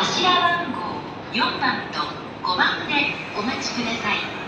柱番号4番と5番でお待ちください。